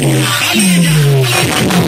Yeah.